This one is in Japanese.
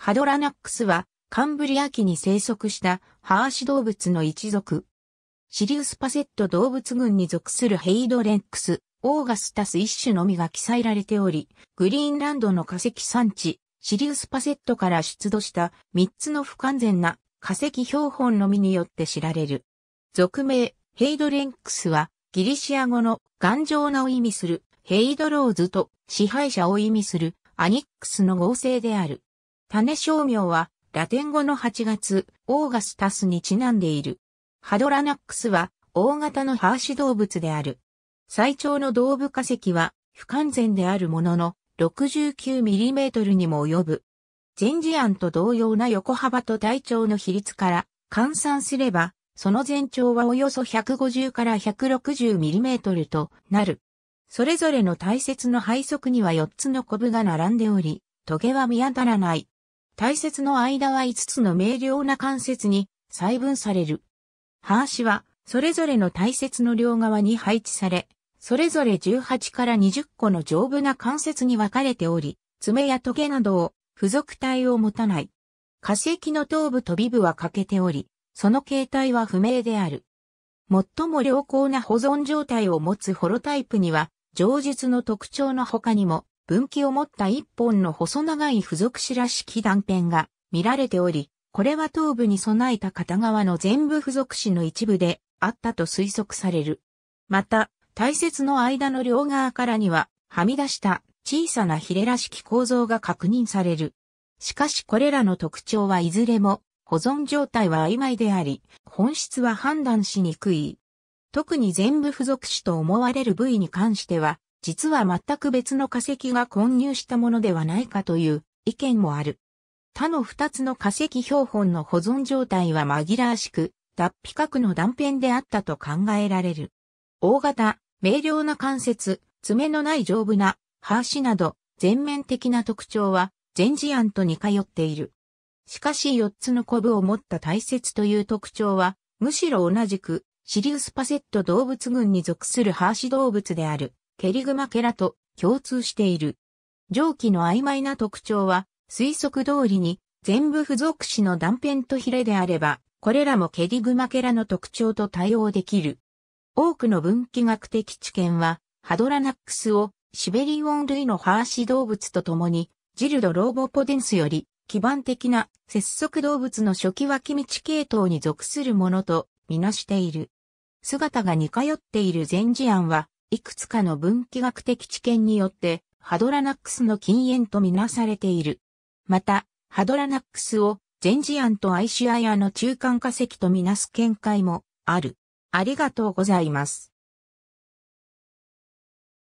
ハドラナックスはカンブリア紀に生息した葉足動物の一属。シリウスパセット動物群に属するヘイドレンクス、オーガスタス一種のみが記載られており、グリーンランドの化石産地、シリウスパセットから出土した三つの不完全な化石標本のみによって知られる。属名、ヘイドレンクスはギリシア語の頑丈なを意味するヘイドローズと支配者を意味するアニックスの合成である。種商名はラテン語の8月、オーガスタスにちなんでいる。ハドラナックスは大型のハーシ動物である。最長の動部化石は不完全であるものの 69mm にも及ぶ。全ジアンと同様な横幅と体長の比率から換算すれば、その全長はおよそ150から 160mm となる。それぞれの大切の背側には4つのコブが並んでおり、トゲは見当たらない。大切の間は5つの明瞭な関節に細分される。ハーシはそれぞれの大切の両側に配置され、それぞれ18から20個の丈夫な関節に分かれており、爪やトゲなどを付属体を持たない。化石の頭部と尾部は欠けており、その形態は不明である。最も良好な保存状態を持つホロタイプには、上述の特徴の他にも、分岐を持った一本の細長い付属白式断片が見られており、これは頭部に備えた片側の全部付属詞の一部であったと推測される。また、大切の間の両側からには、はみ出した小さなヒレらしき構造が確認される。しかしこれらの特徴はいずれも保存状態は曖昧であり、本質は判断しにくい。特に全部付属詞と思われる部位に関しては、実は全く別の化石が混入したものではないかという意見もある。他の二つの化石標本の保存状態は紛らわしく、脱皮角の断片であったと考えられる。大型、明瞭な関節、爪のない丈夫な、ハーシなど、全面的な特徴は、全ジアンと似通っている。しかし四つのコブを持った大切という特徴は、むしろ同じく、シリウスパセット動物群に属するハーシ動物である。ケリグマケラと共通している。上記の曖昧な特徴は推測通りに全部付属詞の断片とヒレであれば、これらもケリグマケラの特徴と対応できる。多くの分岐学的知見は、ハドラナックスをシベリオン類のハーシ動物と共に、ジルド・ローボポデンスより基盤的な節足動物の初期脇道系統に属するものとみなしている。姿が似通っている全ジアンはいくつかの分岐学的知見によってハドラナックスの禁煙とみなされている。また、ハドラナックスをゼンジアンとアイシュアヤの中間化石とみなす見解もある。ありがとうございます。